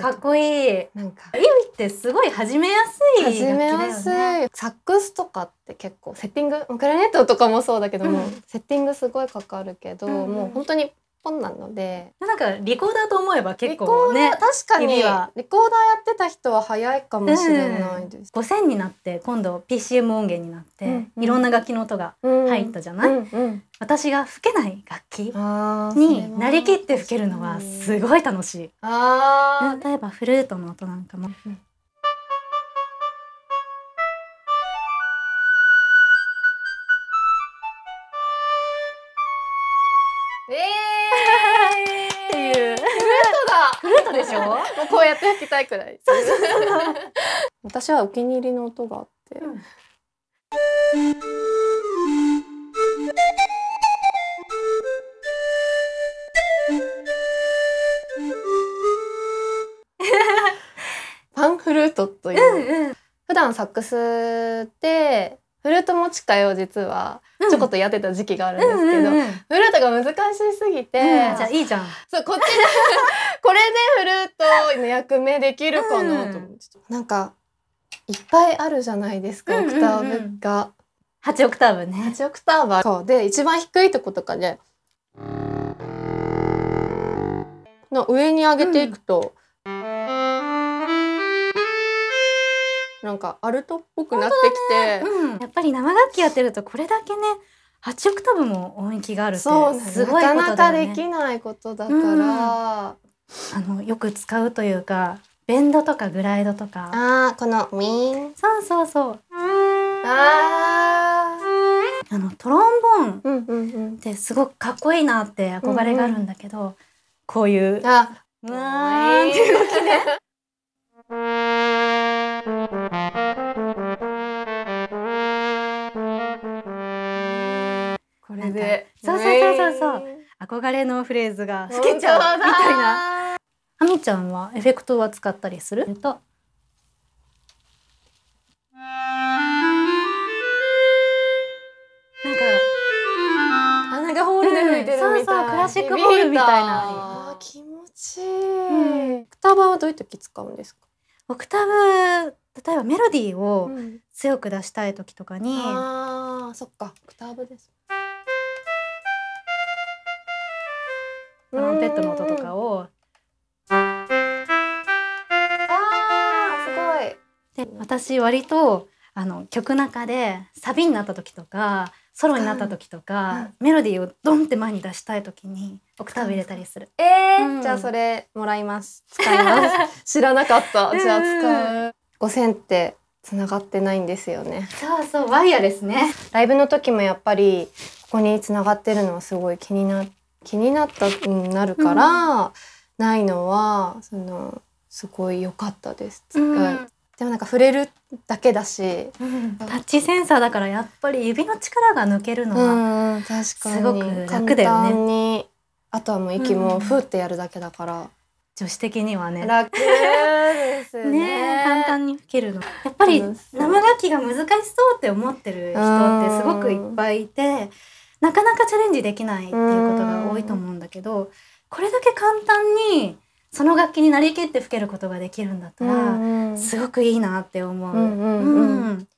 かっこいい。なんか意味ってすごい始めやすい楽器だよ始めね。やすいサックスとかって結構セッティングクラリネットとかもそうだけども、うんセッティングすごいかかるけど、うんうんもう本当にポンなので。なんかリコーダーと思えば結リコ構ねーダー、確かに。リコーダーやってた人は早いかもしれないです。5000になって今度 PCM 音源になって、うんうん。いろんな楽器の音がうん。入ったじゃない、うんうん。私が吹けない楽器になりきって吹けるのはすごい楽しい。あ例えばフルートの音なんかも。ーえでしょ？もうこうやって吹きたいくらい。私はお気に入りの音があって。うん。パンフルートという、うんうん。普段サックスでフルート持ち替えを実は。ちょこっとやってた時期があるんですけど、うんうんうん。フルートが難しすぎて、うん。じゃあいいじゃん。そうこっちで これでフルートの役目できるかなと思って、なんかいっぱいあるじゃないですか、うんうんうん。オクターブが。8オクターブね。8オクターブは。そう。で一番低いとことかでの上に上げていくと、なんかアルトっぽくなってきて、うん、やっぱり生楽器やってるとこれだけね8オクターブも音域があるってそうすごいことだよね。なかなかできないことだから、うん。ああのよく使うというかベンドとかグライドとか。あーこのウィーン。そうそうそう。ああのトロンボーンってすごくかっこいいなって憧れがあるんだけど、こういうあうわーんっていう動きね。なんか。そうそうそうそうそう。憧れのフレーズが吹けちゃうみたいな。あみちゃんはエフェクトは使ったりする？と。なんかあなんかホールで吹いてるみたい、うん。そうそうクラシックホールみたいな。気持ちいい、オクターバーはどういう時使うんですか、オクターブ例えばメロディーをん、強く出したい時とかに、あーそっか。オクターブですトランペットの音とかを。あーすごい。で私割とあの曲中でサビになった時とかソロになった時とか、メロディーをドンって前に出したい時にオクターブ入れたりする。えーうん。じゃあそれもらいます。使います。知らなかった。じゃあ使う。5000ってつながってないんですよね。そうそうワイヤレスね。ライブの時もやっぱりここにつながってるのはすごい気にな気になったうんなるから、ないのはそのすごい良かったです、うん。でもなんか触れるだけだし、タッチセンサーだからやっぱり指の力が抜けるのは、うん、確かに。すごく楽だよね。あとはもう息もふーってやるだけだから、女子的にはね。楽ですね。ね簡単に吹けるの。やっぱり生楽器が難しそうって思ってる人ってすごくいっぱいいてなかなかチャレンジできないっていうことが多いと思うんだけどこれだけ簡単にその楽器になりきって吹けることができるんだったら、すごくいいなって思う。うんうんうん。うん